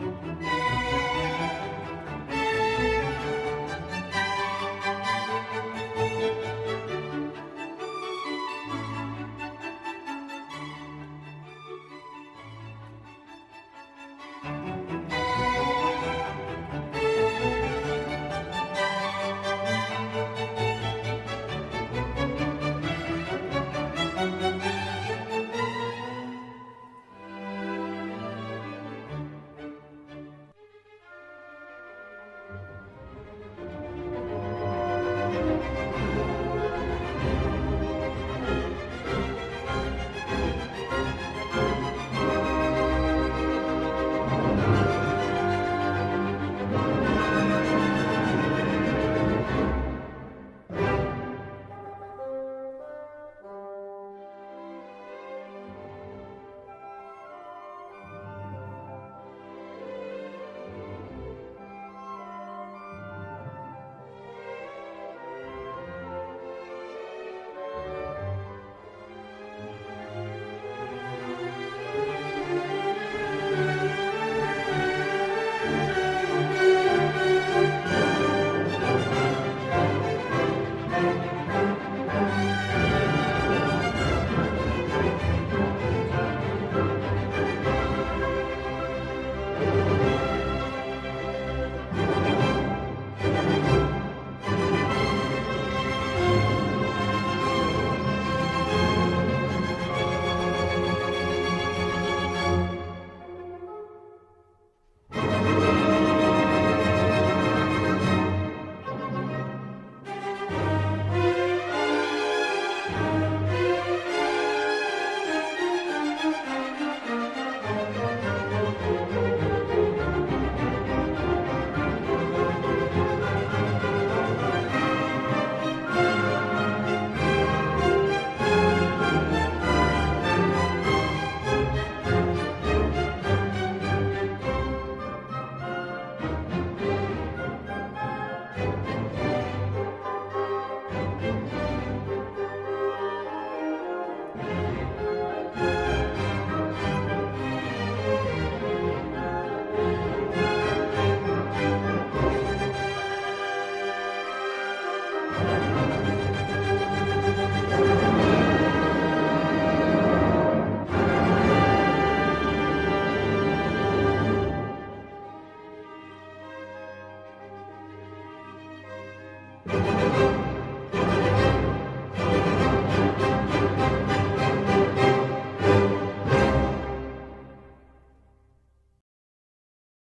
Música